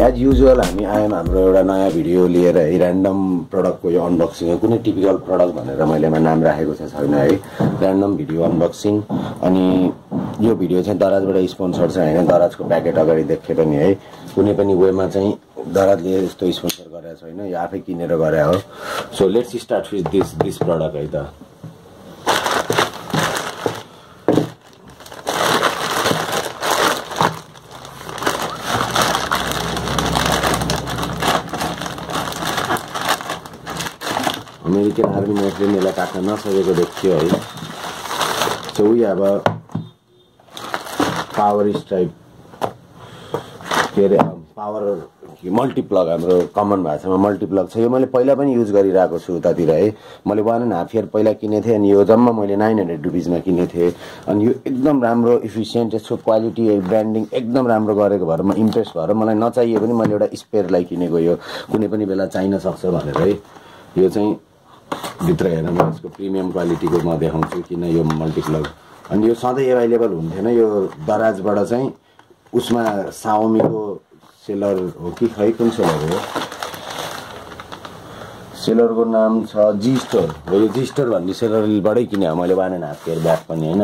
As usual हामी आयौँ हाम्रो एउटा नयाँ भिडियो लिएर है ऱ्यान्डम प्रडक्टको यो अनबक्सिङ कुनै टिपिकल प्रडक्ट भनेर मैले यहाँ नाम राखेको चाहिँ छैन है ऱ्यान्डम भिडियो अनबक्सिङ अनि यो भिडियो चाहिँ दराजबाट स्पोन्सर चाहिँ होइन दराजको प्याकेट अगाडि देखेर नि है कुनै पनि वेमा चाहिँ दराजले यस्तो स्पोन्सर गरेको छैन यो आफै किनेर गरे हो so let's start with this this product है त अमेरिकन आर्मी मोस्टली यसलाई काट्न नसकेको देखियो है। सो वी अब पावर स्ट्राइप के अरे पावर मल्टिप्लग हाम्रो कमन भाषामा मल्टिप्लग छ। यो मैले पहिला पनि युज गरिरहेको छु उतातिर है। मैले वान एन्ड हाफ इयर पहिला किनेको थिएँ अनि यो जम्मा मैले नाइन हन्ड्रेड रुपिजमा किनेको थिएँ। अनि यो एकदम राम्रो इफिसियन्ट यसको क्वालिटी ब्रान्डिङ एकदम राम्रो गरेको भएर म इम्प्रेस भएर मलाई नचाहिए पनि मैले एउटा स्पेयरलाई किनेको यो। कुनै पनि बेला चाहिन सक्छ भनेर है। यो चाहिँ भित्र हेर म यसको प्रिमियम क्वालिटीको म देखाउँछु किन यो मल्टिप्लग अनि यो सधैँ एभाइलेबल हुन्थेन यो दराजबाट चाहिँ उसमा साउमीको सेलर हो कि खै कुन सेलर हो? सेलरको नाम छ जी स्टोर हो यो जी स्टोर भन्ने सेलरबाटै किने मैले one and half care bag पनि होइन?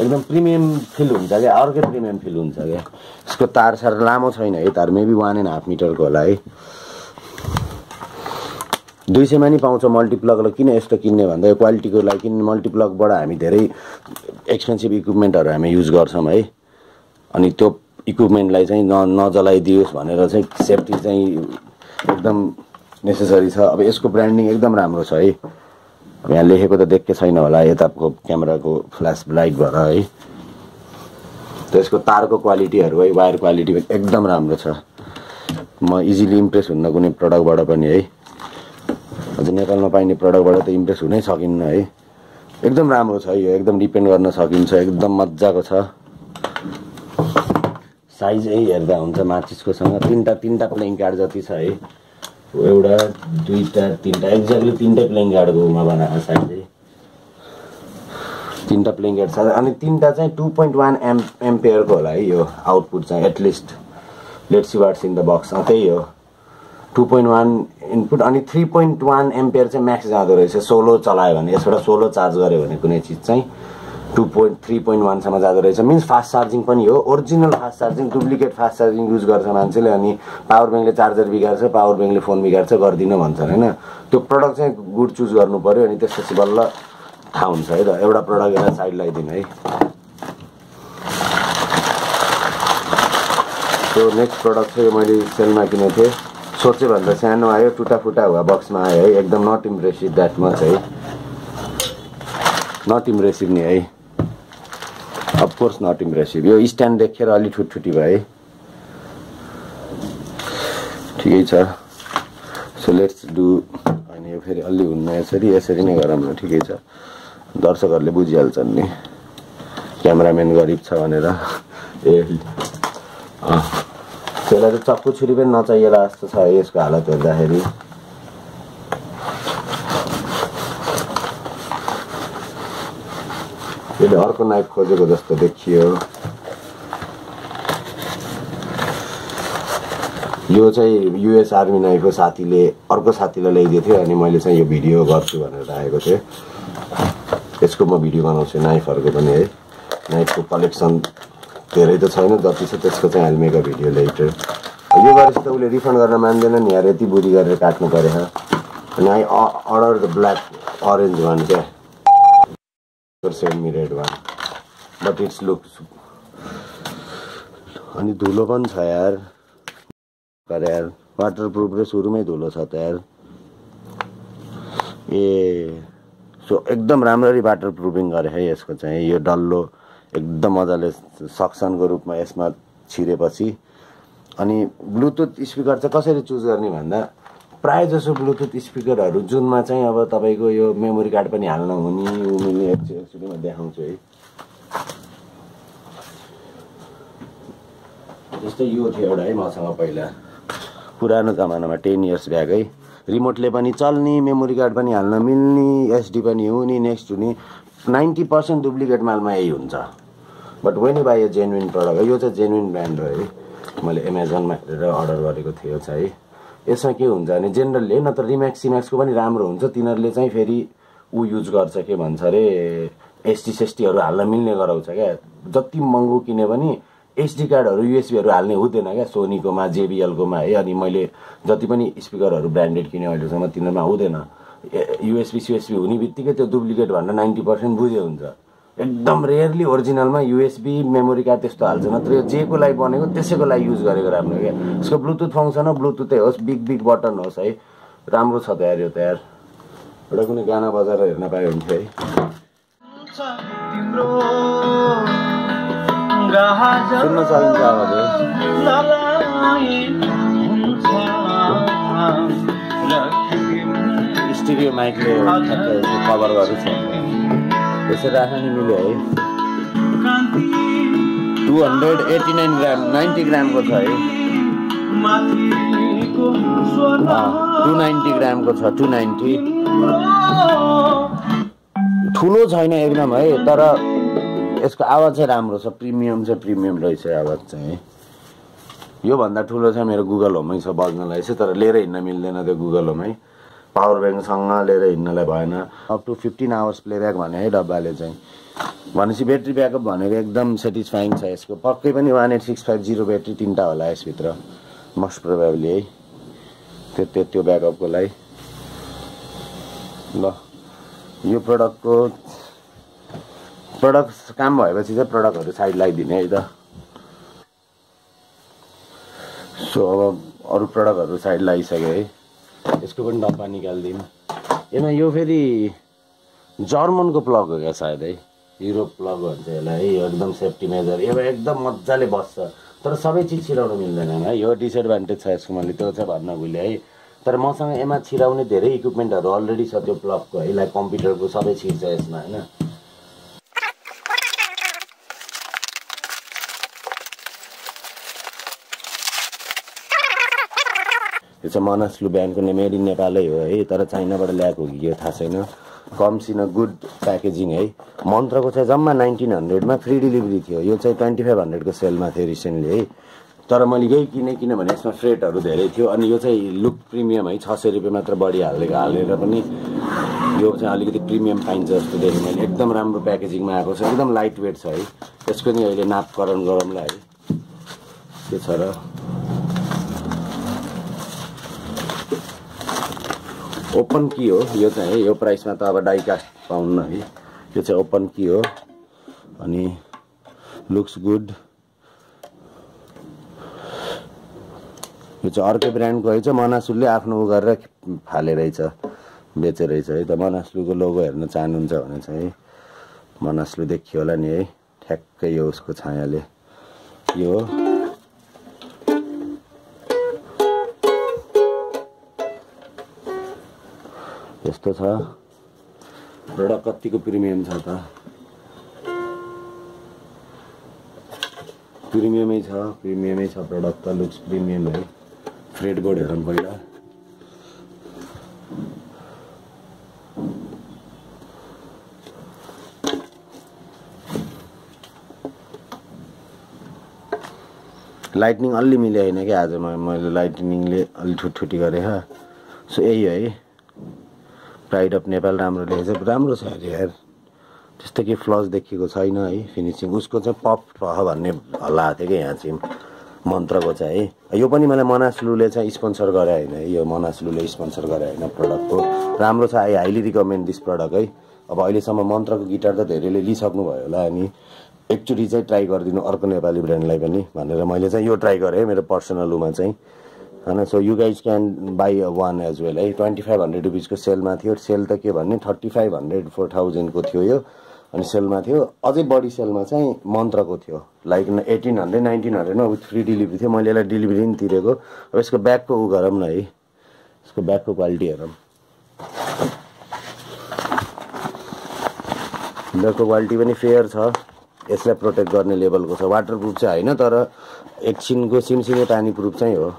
एकदम प्रिमियम फिल हुन्छ क्या अर्कै प्रिमियम फिल हुन्छ क्या। यसको तार सार लामो छैन है तार मेबी वान एन्ड हाफ मिटरको होला है। दुई सयमा नि पाउँछ मल्टिप्लगलाई किन यस्तो किन्ने भन्दा क्वालिटीको लागि किन मल्टिप्लगबाट हामी धेरै एक्सपेन्सिभ इक्विपमेन्टहरू हामी युज गर्छौँ है। अनि त्यो इक्विपमेन्टलाई चाहिँ न नजलाइदियोस् भनेर चाहिँ सेफ्टी चाहिँ एकदम नेसेसरी छ। अब यसको ब्रान्डिङ एकदम राम्रो छ है। अब यहाँ लेखेको त देख्के छैन होला यताको क्यामेराको फ्ल्यास लाइट भएर है। त्यसको तारको क्वालिटीहरू है वायर क्वालिटी एकदम राम्रो छ। म इजिली इम्प्रेस हुन्न कुनै प्रडक्टबाट पनि है। अझ नेपालमा पाइने प्रडक्टबाट त इम्प्रेस हुनै सकिन्न है। एकदम राम्रो छ यो एकदम डिपेन्ड गर्न सकिन्छ एकदम मजाको छ। साइजै हेर्दा हुन्छ माचिसकोसँग। तिनवटा तिनवटा प्लेइङ कार्ड जति छ है एउटा दुईवटा तिनवटा एक्ज्याक्टली तिनटै प्लेइङ कार्डकोमा बनाएको साइजै तिनवटा प्लेइङ कार्ड छ। अनि तिनवटा चाहिँ टु पोइन्ट वान एम एमपेयरको होला है यो आउटपुट चाहिँ at least let's see what's in the box त्यही हो। टु पोइन्ट वान इनपुट अनि थ्री पोइन्ट वान एम्पियर चाहिँ म्याक्स जाँदो रहेछ। सोलो चलायो भने यसबाट सोलो चार्ज गऱ्यो भने कुनै चिज चाहिँ टु पोइन्ट थ्री पोइन्ट वानसम्म जाँदो रहेछ। मिन्स फास्ट चार्जिङ पनि हो। Original fast charging duplicate fast charging use गर्छ मान्छेले अनि पावर ब्याङ्कले चार्जर बिगार्छ पावर ब्याङ्कले फोन बिगार्छ गरिदिनु भन्छ होइन? त्यो प्रडक्ट चाहिँ गुड चुज गर्नु पऱ्यो अनि त्यसपछि बल्ल थाहा हुन्छ है त? एउटा प्रडक्ट एउटा साइड लगाइदिनु है? त्यो नेक्स्ट प्रडक्ट चाहिँ मैले सेलमा किनेको थिएँ। सोचे भन्दा सानो आयो टुटा फुटा हुवा बक्समा आयो है। एकदम नट इम्प्रेसिभ द्याट मच है। नट इम्प्रेसिभ नि है। अफकोर्स नट इम्प्रेसिभ यो स्ट्यान्ड देखेर अलिक ठुटठुटी भयो है। ठिकै छ। सो लेट्स डु होइन यो फेरि अलि हुन्न यसरी यसरी नै गरौँ न। ठिकै छ। दर्शकहरूले बुझिहाल्छन् नि। क्यामराम्यान गरिब छ भनेर। ए त्यसलाई चाहिँ चक्कु छुरी पनि नचाहिएला जस्तो छ यसको हालत हेर्दाखेरि। यसले अर्को नाइफ खोजेको जस्तो देखियो। यो चाहिँ युएस आर्मी नाइफ हो साथीले अर्को साथीलाई ल्याइदिएको थियो अनि मैले चाहिँ यो भिडियो गर्छु भनेर राखेको थिएँ। यसको म भिडियो बनाउँछु नाइफहरूको पनि है। नाइफको कलेक्सन धेरै त छैन जति छ त्यसको चाहिँ हेल्मेको भिडियो लेटर यो गरेपछि त उसले रिफन्ड गर्न मान्दैन नि यार यति बुढी गरेर काट्नु पऱ्यो अनि I order the black orange one क्या? Send me red one but it's look अनि धुलो पनि छ यार। यार वाटर प्रुफ र सुरुमै धुलो छ त यार। ए सो एकदम राम्ररी वाटर प्रुफिङ गरे है यसको चाहिँ यो डल्लो एकदम मजाले सक्सनको रूपमा यसमा छिरेपछि। अनि ब्लुटुथ स्पिकर चाहिँ कसरी चुज गर्ने भन्दा प्रायः जसो ब्लुटुथ स्पिकरहरू जुनमा चाहिँ अब तपाईँको यो मेमोरी कार्ड पनि हाल्न हुने उनीले एक्चुली म देखाउँछु है। जस्तै यो थियो एउटा है मसँग पहिला। पुरानो जमानामा टेन इयर्स ब्याग है। रिमोटले पनि चल्ने मेमोरी कार्ड पनि हाल्न मिल्ने एसडी पनि हुने नेक्स्ट हुने। नाइन्टी पर्सेन्ट डुप्लिकेट मालमा यही हुन्छ। But when buy a genuine product यो चाहिँ जेन्युन ब्रान्ड हो है। मैले एमाजोनमा हेरेर अर्डर गरेको थिएँ यो चाहिँ। यसमा के हुन्छ भने जेनरली नत्र रिम्याक्स सिम्याक्सको पनि राम्रो हुन्छ तिनीहरूले चाहिँ फेरि ऊ युज गर्छ के भन्छ अरे एसटी सेस्टीहरू हाल्न मिल्ने गराउँछ क्या। जति महँगो किने पनि एसडी कार्डहरू युएसबीहरू हाल्ने हुँदैन क्या सोनीकोमा जेबिएलकोमा है। अनि मैले जति पनि स्पिकरहरू ब्रान्डेड किने अहिलेसम्म तिनीहरूमा हुँदैन। युएसबी सिएसबी हुने बित्तिकै त्यो डुप्लिकेट भनेर नाइन्टी पर्सेन्ट बुझ्यो हुन्छ। एकदम रेयरली ओरिजिनलमा युएसबी मेमोरी कार्ड त्यस्तो हाल्छ। नत्र यो जेको लागि बनेको त्यसैको लागि युज गरेको राम्रो क्या। यसको ब्लुटुथ फङ्सन हो ब्लुटुथै होस् बिग बिग बटन होस् है। राम्रो छ त यार यो त यार एउटा कुनै गाना बजाएर हेर्न पायो भने थियो है सुन्न सकिन्छ आवाज है। स्टिरियो माइकले कभर गर्नु छ यसरी राख्न नि मिल्यो है। Two hundred eighty nine gram ninety ग्रामको छ है। टु नाइन्टी ग्रामको छ टु नाइन्टी ठुलो छैन एकदम है तर यसको आवाज चाहिँ राम्रो छ प्रिमियम चाहिँ प्रिमियम रहेछ आवाज चाहिँ। है योभन्दा ठुलो चाहिँ मेरो गुगल होमै छ बज्नलाई चाहिँ तर लिएर हिँड्न मिल्दैन त्यो गुगल होमै पावर ब्याङ्कसँग लिएर हिँड्नलाई भएन। Up to fifteen hours playback भने है डब्बाले चाहिँ। भनेपछि ब्याट्री ब्याकअप भनेको एकदम सेटिस्फाइङ छ यसको। पक्कै पनि one eight six five zero battery तिनवटा होला यसभित्र। मोस्ट प्रोभाबली है। त्यो त्यो त्यो ब्याकअपको लागि। ल यो प्रडक्टको प्रडक्ट काम भएपछि चाहिँ प्रडक्टहरू साइड लगाइदिने है त। सो अब अरू प्रडक्टहरू साइड लगाइसक्यो है। यसको पनि डब्बा निकालिदिउँ। यसमा यो फेरि जर्मनको प्लग हो क्या सायद है? युरोप प्लग भन्छ यसलाई है यो एकदम सेफ्टी मेजर यो एकदम मजाले बस्छ। तर सबै चिज छिराउनु मिल्दैन है? यो डिसएडभान्टेज छ यसको मैले त्यो चाहिँ भन्न भुलेँ है? तर मसँग यसमा छिराउने धेरै इक्विपमेन्टहरू अलरेडी छ त्यो प्लगको है? लाइक कम्प्युटरको सबै चिज छ यसमा होइन? यो चाहिँ मनसलु ब्यान्डको ने मेड इन नेपालै हो है तर चाइनाबाट ल्याएको हो कि यो थाहा छैन। Comes in a good packaging है। मन्त्रको चाहिँ जम्मा नाइन्टिन हन्ड्रेडमा फ्री डेलिभरी थियो। यो चाहिँ ट्वेन्टी फाइभ हन्ड्रेडको सेलमा थियो रिसेन्टली है। तर मैले यही किनेँ किनभने यसमा फ्रेटहरू धेरै थियो अनि यो चाहिँ लुक प्रिमियम है छ सय रुपियाँ मात्र बढी हालेको हालेर पनि यो चाहिँ अलिकति प्रिमियम पाइन्छ जस्तो देखेँ मैले। एकदम राम्रो प्याकेजिङमा आएको छ एकदम लाइट वेट छ है। यसको नि अहिले नापकरण गरौँला है। के छ र? ओपन की हो यो चाहिँ है यो प्राइसमा त अब डाइकास्ट पाउन्न है यो चाहिँ ओपन की हो अनि लुक्स गुड यो चाहिँ अर्कै ब्रान्डको है चाहिँ मनासुलले आफ्नो उ गरेर फाले रहेछ बेचे रहेछ है त। मनासलुको लोगो हेर्न चाहनुहुन्छ भने चाहिँ मनासलु देखियो होला नि है। ठ्याक्कै यो उसको छायाले। यो यस्तो छ। प्रडक्ट कतिको प्रिमियम छ त। प्रिमियमै छ प्रिमियमै छ प्रडक्ट त लुक्स प्रिमियम है। फ्रेड बोर्ड हेरौँ पहिला। लाइटनिङ अलि मिले होइन क्या आज मैले लाइटनिङले अलि ठुटठुटी गरेँ सो यही है। प्राइड अफ नेपाल राम्रो लेखेको छ। राम्रो छ अरे यार। त्यस्तो केही फ्लस देखिएको छैन है फिनिसिङ उसको चाहिँ पप भन्ने हल्ला थियो क्या यहाँ चाहिँ मन्त्रको चाहिँ है। यो पनि मलाई मनासलुले चाहिँ स्पोन्सर गरे होइन है। यो मनासलुले स्पोन्सर गरे होइन प्रडक्टको राम्रो छ। I highly recommend this product है। अब अहिलेसम्म मन्त्रको गिटार त धेरैले लिइसक्नुभयो होला अनि एकचोटि चाहिँ ट्राई गरिदिनु अर्को नेपाली ब्रान्डलाई पनि भनेर मैले चाहिँ यो ट्राई गरेँ मेरो पर्सनल उमा चाहिँ। होइन so you guys can buy one as well है। ट्वेन्टी फाइभ हन्ड्रेड रुपिसको सेलमा थियो सेल त के भन्ने थर्टी फाइभ हन्ड्रेड फोर थाउजन्डको थियो यो अनि सेलमा थियो। अझै बढी सेलमा चाहिँ मन्त्रको थियो लाइक एटिन हन्ड्रेड नाइन्टिन हन्ड्रेडमा विथ फ्री डेलिभरी थियो। मैले यसलाई डेलिभरी पनि तिरेको। अब यसको ब्यागको उ गरौँ न है। यसको ब्यागको क्वालिटी हेरौँ। ब्यागको क्वालिटी पनि फेयर छ। यसलाई प्रोटेक्ट गर्ने लेभलको छ। वाटर प्रुफ चाहिँ होइन तर एकछिनको सिमसिमे पानी प्रुफ चाहिँ हो।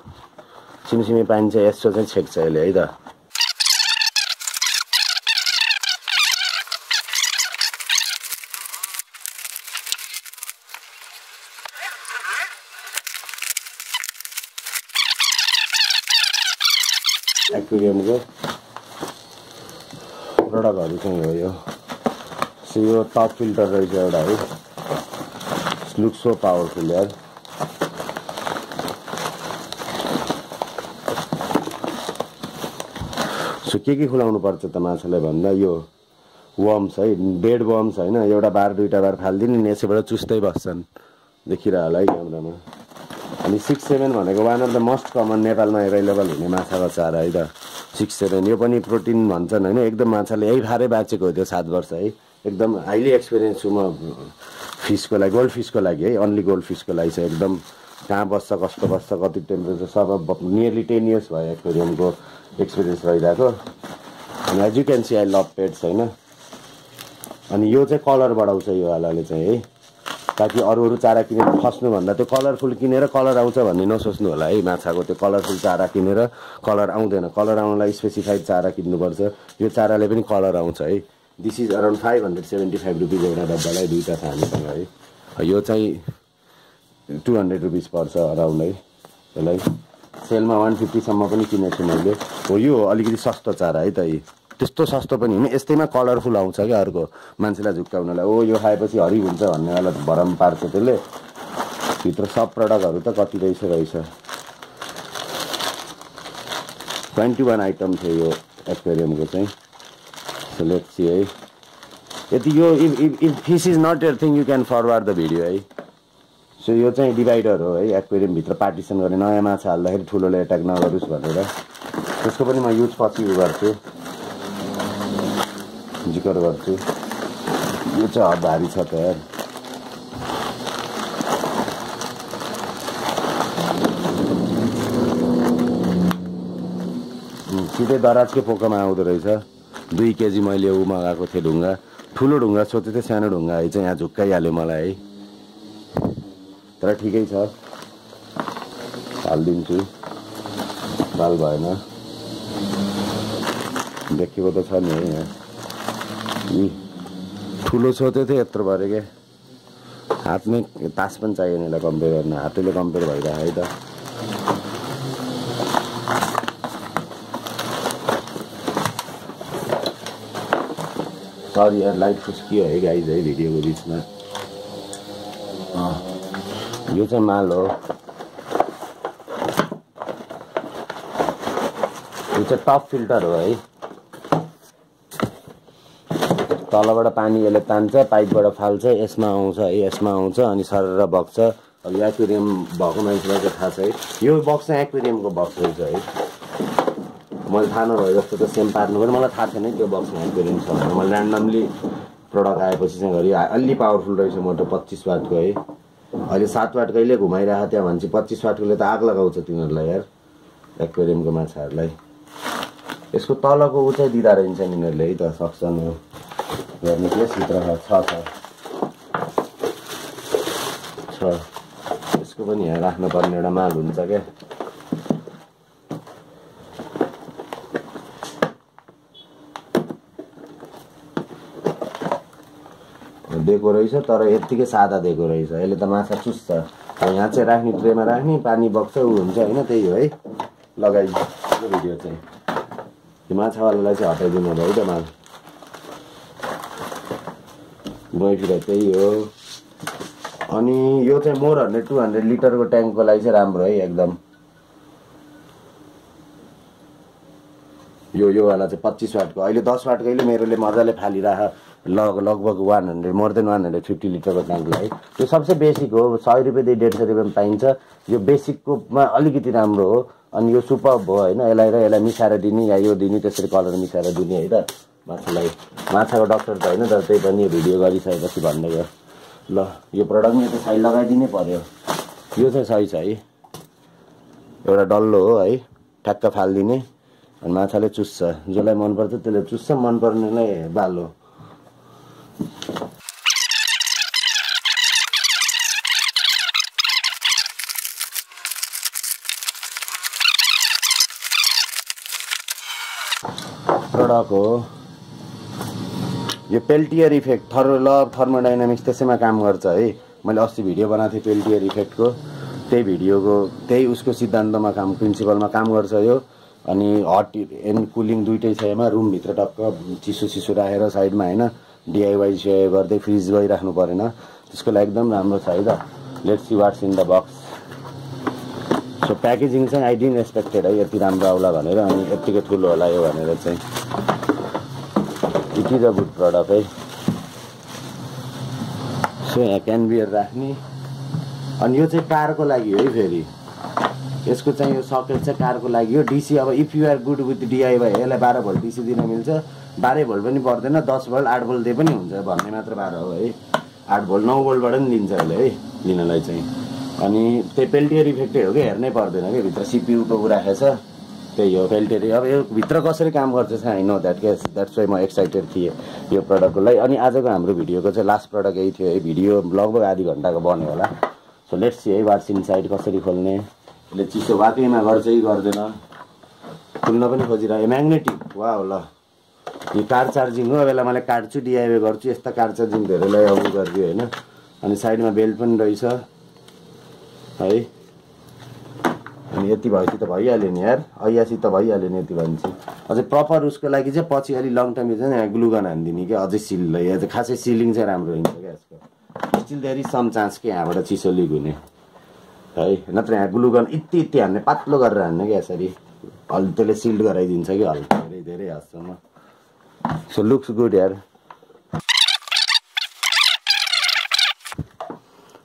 सिमी चाहिँ यसो चाहिँ छेक्छ यसले है त एक्वेरियमको प्रडक्टहरू चाहिँ हो यो यो टप फिल्टर रहेछ एउटा है लुक सो पावरफुल यार सो के के खुलाउनु पर्छ त माछालाई भन्दा? यो वर्म्स है बेड वर्म्स होइन एउटा बार दुईवटा बार फालिदिने नि यसैबाट चुस्दै बस्छन्। देखिरह होला है क्यामरामा। अनि सिक्स सेभेन भनेको one of the most common नेपालमा एभाइलेबल हुने माछाको चारा है त। सिक्स सेभेन यो पनि प्रोटिन भन्छन् होइन एकदम माछाले यही फारै बाँचेको हो त्यो सात वर्ष है। एकदम हाइली एक्सपिरियन्स छु म फिसको लागि गोल्ड फिसको लागि है अन्ली गोल्ड फिसको लागि चाहिँ एकदम कहाँ बस्छ कस्तो बस्छ कति टेम्परेचर सब नियरली टेन इयर्स भयो एक्वेरियमको। एक्सपिरियन्स रहिरहेको। अनि as you can see I love pets होइन? अनि यो चाहिँ कलर बढाउँछ यो वालाले चाहिँ है? ताकि अरू अरू चारा किनेर फस्नुभन्दा त्यो कलरफुल किनेर कलर आउँछ भन्ने नसोच्नु होला है? माछाको त्यो कलरफुल चारा किनेर कलर आउँदैन। कलर आउनलाई स्पेसिफाइड चारा किन्नुपर्छ। यो चाराले पनि कलर आउँछ है? This is around five hundred seventy five rupees एउटा डब्बालाई दुईवटा छ हामीसँग है? यो चाहिँ टु हन्ड्रेड रुपिस पर्छ अराउन्ड है? यसलाई। सेलमा वान फिफ्टीसम्म पनि किनेको छु मैले। हो यो अलिकति सस्तो चारा है त यी। त्यस्तो सस्तो पनि होइन यस्तैमा कलरफुल आउँछ क्या अर्को मान्छेलाई झुक्काउनलाई ओ यो खाएपछि हरि हुन्छ भन्नेवाला भरम पार्छ त्यसले। भित्र सब प्रडक्टहरू त कति रहेछ रहेछ। ट्वेन्टी वान आइटम थियो यो एक्वेरियमको चाहिँ। सेलेक्ट है। यदि यो if if if fish is not your thing you can forward the video है। सो यो चाहिँ डिभाइडर हो है। एक्वेरियमभित्र पार्टिसन गर्ने नयाँ माछा हाल्दाखेरि ठुलोले एट्याक नगरोस् भनेर। त्यसको पनि म युज पछि उयो गर्छु। जिकर गर्छु। यो चाहिँ हद भारी छ त। सिधै दराजकै पोकामा आउँदो रहेछ। दुई केजी मैले ऊ मगाएको थिएँ ढुङ्गा। ठुलो ढुङ्गा सोचेको थिएँ सानो ढुङ्गा है। चाहिँ यहाँ झुक्काइहाल्यो मलाई है। तर ठिकै छ। हालिदिन्छु। बाल भएन। देखेको त छ नि है यहाँ। ठुलो सोध्यो थियो यत्रो भरे क्या हातमै तास पनि चाहिएन यसलाई कम्पेयर गर्न। हातैले कम्पेयर भइरहेको है त। सरी यार लाइट फुस्कियो है गाइज है भिडियोको बिचमा। यो चाहिँ माल हो यो चाहिँ टप फिल्टर हो है तलबाट पानी यसले तान्छ पाइपबाट फाल्छ यसमा आउँछ है यसमा आउँछ अनि सरेर बग्छ अब एक्वेरियम भएको मान्छेलाई चाहिँ थाहा छ है यो बक्स चाहिँ एक्वेरियमको बक्स रहेछ है मैले थाहा नभए जस्तो त सेम पार्नु पनि मलाई थाहा थिएन त्यो बक्समा एक्वेरियम छ भनेर मैले ऱ्यान्डमली प्रडक्ट आएपछि चाहिँ घरि अलि पावरफुल रहेछ मोटो पच्चिस वाटको है अहिले सात वाट कहिले घुमाइरहेको त्यहाँ भनेपछि पच्चिस वाटकोले त आग लगाउँछ तिनीहरूलाई यार। एक्वेरियमको माछाहरूलाई यसको तलको चाहिँ दिँदा रहन्छ यिनीहरूले है त सक्छन् गर्ने के भित्र छ छ। छ। यसको पनि यहाँ राख्नुपर्ने एउटा माल हुन्छ क्या दिएको रहेछ तर यत्तिकै सादा दिएको रहेछ। यसले त माछा चुस्छ। यहाँ चाहिँ राख्ने ट्रेमा राख्ने पानी बग्छ ऊ हुन्छ होइन त्यही हो है। लगाइदिएको भिडियो चाहिँ। यो माछावालालाई चाहिँ हटाइदिनु भयो है त माल गइफिर त्यही हो। अनि यो चाहिँ मोर हन्ड्रेड टू हन्ड्रेड लिटरको ट्याङ्कको लागि चाहिँ राम्रो है एकदम। यो योवाला चाहिँ पच्चिस वाटको। अहिले दस वाटकैले मेरोले मजाले फालिरह। लग लगभग one hundred more than one hundred fifty लिटरको ट्याङ्कलाई यो सबसे बेसिक हो सय रुपियाँदेखि डेढ सय रुपियाँमा पाइन्छ। यो बेसिककोमा अलिकति राम्रो हो। अनि यो सुपर हो होइन? यसलाई र यसलाई मिसाएर दिने या यो दिने त्यसरी कलर मिसाएर दिने है त माछालाई माछाको डक्टर त होइन तर त्यही पनि भिडियो गरिसकेपछि भन्दै गयो ल यो प्रडक्ट नि त सही लगाइदिनै पर्यो। यो चाहिँ सही छ है। एउटा डल्लो हो है ठ्याक्क फालिदिने। अनि माछाले चुस्छ। जसलाई मनपर्छ त्यसले चुस्छ मन पर्नेलाई बालो हो। यो पेल्टियर इफेक्ट थर् ल थर्मोडाइनामिक्स त्यसैमा काम गर्छ है। मैले अस्ति भिडियो बनाएको थिएँ पेल्टियर इफेक्टको त्यही भिडियोको त्यही उसको सिद्धान्तमा काम प्रिन्सिपलमा काम गर्छ यो। अनि हट एन्ड कुलिङ दुइटै छ यसमा रुमभित्र टक्क चिसो चिसो राखेर साइडमा होइन डिआइवाई सेवा गर्दै फ्रिज गइराख्नु परेन। त्यसको लागि एकदम राम्रो छ है त। Let's see what's in the box so packaging चाहिँ आई डिन्ट एक्सपेक्टेड है यति राम्रो आउला भनेर अनि यत्तिकै ठुलो होला यो भनेर चाहिँ। It is a good product है। सो यहाँ क्यानबियर राख्ने। अनि यो चाहिँ कारको लागि हो है फेरि। यसको चाहिँ यो सकेट चाहिँ कारको लागि हो। डिसी अब if you are good with DIY यसलाई बाह्र भोल्ट डिसी दिन मिल्छ। बाह्रै भोल्ट पनि पर्दैन दस भोल्ट आठ भोल्ट दिए पनि हुन्छ भन्ने मात्र बाह्र हो है। आठ भोल्ट नौ भोल्टबाट पनि दिन्छ यसले है लिनलाई चाहिँ। अनि त्यही पेल्टियर इफेक्टै हो कि हेर्नै पर्दैन कि भित्र सिपियुको राखेको छ त्यही हो पेल्टियर अब यो भित्र कसरी काम गर्छ I know that case that's why म एक्साइटेड थिएँ यो प्रडक्टको लागि। अनि आजको हाम्रो भिडियोको चाहिँ लास्ट प्रडक्ट यही थियो। है भिडियो लगभग आधी घन्टाको बन्यो होला। सो लेट्स सी है वाट्स साइड कसरी खोल्ने। यसले चिसो वाकैमा गर्छ कि गर्दैन। खुल्न पनि खोजिरह्यो। म्याग्नेटिक वा ल। यो कार चार्जिङ हो। बेला मैले काट्छु डिआइवे गर्छु यस्ता कार चार्जिङ धेरैलाई अब गरिदियो होइन। अनि साइडमा बेल्ट पनि रहेछ। है। अनि यति भएपछि त भइहाल्यो नि यार। ऐयासी त भइहाल्यो नि यति भनेपछि अझै प्रपर उसको लागि चाहिँ पछि अलिक लङ टर्म चाहिँ यहाँ ग्लुगन हानिदिने कि अझै सिल चाहिँ खासै सिलिङ चाहिँ राम्रो हुन्छ क्या यसको। Still there is some chance कि यहाँबाट चिसो लिक हुने। है नत्र यहाँ ग्लुगन यति यति हान्ने पातलो गरेर हान्ने क्या यसरी। हल त्यसले सिल्ड गराइदिन्छ कि हल्का धेरै धेरै हदसम्म। सो लुक्स गुड यार।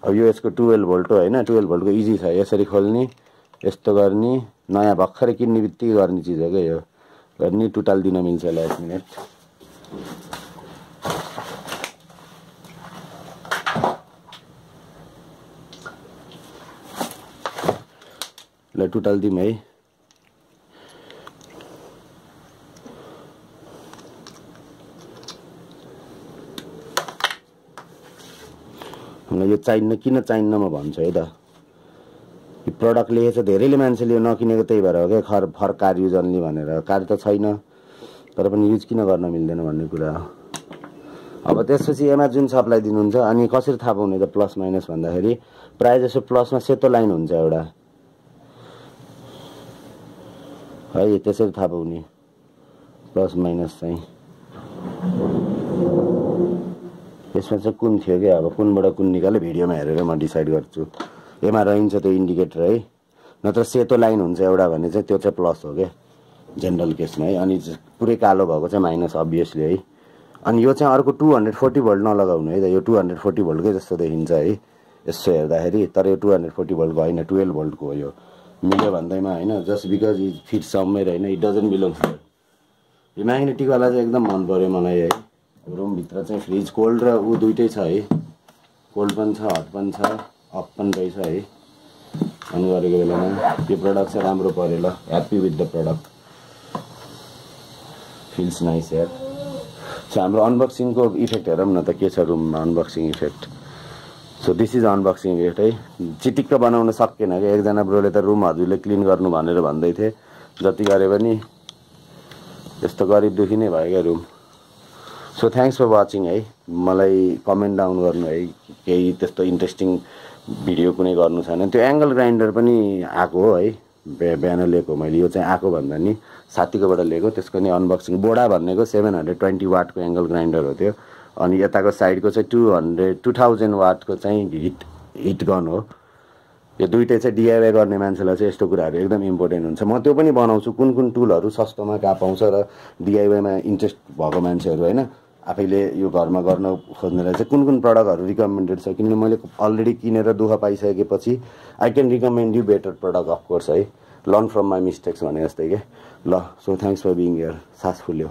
अब यो यसको टुवेल्भ भोल्ट होइन टुवेल्भ भोल्टको इजी छ। यसरी खोल्ने यस्तो गर्ने नयाँ भर्खरै किन्ने बित्तिकै गर्ने चिज हो क्या यो। गर्ने टुटाल दिन मिल्छ यसलाई एक मिनट। ल टुटाल दिउँ है। चाहिन्न किन चाहिन्न म भन्छु है त? यो प्रडक्ट लिएछ धेरैले मान्छेले नकिनेको त्यही भएर हो क्या खर फर कार युज अन्ली भनेर। कार त छैन तर पनि युज किन गर्न मिल्दैन भन्ने कुरा हो। अब त्यसपछि एमा जुन सप्लाई दिनुहुन्छ अनि कसरी थाहा पाउने त प्लस माइनस भन्दाखेरि प्रायः जसो प्लसमा सेतो लाइन हुन्छ एउटा। है त्यसरी थाहा पाउने। प्लस माइनस चाहिँ। यसमा चाहिँ कुन थियो क्या? अब कुनबाट कुन निकाल्यो भिडियोमा हेरेर म डिसाइड गर्छु। एमा रहन्छ त्यो इन्डिकेटर है। नत्र सेतो लाइन हुन्छ एउटा भने चाहिँ त्यो चाहिँ प्लस हो क्या। जेनरल केसमा है। अनि पुरै कालो भएको चाहिँ माइनस अभियसली है। अनि यो चाहिँ अर्को टु हन्ड्रेड फोर्टी भोल्ट नलगाउनु है त। यो टु हन्ड्रेड फोर्टी भोल्टकै जस्तो देखिन्छ है। यसो हेर्दाखेरि तर यो टु हन्ड्रेड फोर्टी भोल्टको होइन टुवेल्भ भोल्टको हो यो। मिल्यो भन्दैमा होइन just because is fit somewhere होइन इट डजन्ट बिलोङ्स। यो म्याग्नेटिकवाला चाहिँ एकदम मन पऱ्यो मलाई है। रुमभित्र चाहिँ फ्रिज कोल्ड र ऊ दुइटै छ है। कोल्ड पनि छ हट पनि छ अफ पनि रहेछ है। अन गरेको बेलामा यो प्रडक्ट चाहिँ राम्रो पऱ्यो ल happy with the product feels nice यार सो हाम्रो अनबक्सिङको इफेक्ट हेरौँ न त के छ रुममा unboxing effect so this is unboxing effect है। चिटिक्क बनाउन सकेन क्या? एकजना ब्रोले त रुम हजुरले क्लिन गर्नु भनेर भन्दै थिए। जति गरे पनि यस्तो गरिब दुखी नै भयो क्या room so thanks for watching है मलाई कमेन्ट डाउन गर्नु है केही त्यस्तो इन्ट्रेस्टिङ भिडियो कुनै गर्नु छैन त्यो एङ्गल ग्राइन्डर पनि आएको हो है बिहान लिएको मैले यो चाहिँ आएको भन्दा नि साथीकोबाट लिएको त्यसको नि अनबक्सिङ बोडा भन्नेको सेभेन हन्ड्रेड ट्वेन्टी वाटको एङ्गल ग्राइन्डर हो त्यो अनि यताको साइडको चाहिँ टु हन्ड्रेड टु थाउजन्ड वाटको चाहिँ हिट हिट गन हो यो दुइटै चाहिँ डिआइवाई गर्ने मान्छेलाई चाहिँ यस्तो कुराहरू एकदम इम्पोर्टेन्ट हुन्छ म त्यो पनि बनाउँछु कुन कुन टुलहरू सस्तोमा कहाँ पाउँछ र डिआइवाईमा इन्ट्रेस्ट भएको मान्छेहरू होइन आफैले यो घरमा गर्न खोज्नेलाई चाहिँ कुन कुन प्रडक्टहरू रिकमेन्डेड छ? किनभने मैले अलरेडी किनेर दुःख पाइसकेपछि I can recommend you better product of course है। लर्न फ्रम माई मिस्टेक्स भने जस्तै के? ल so thanks for being your सास फुल्यो।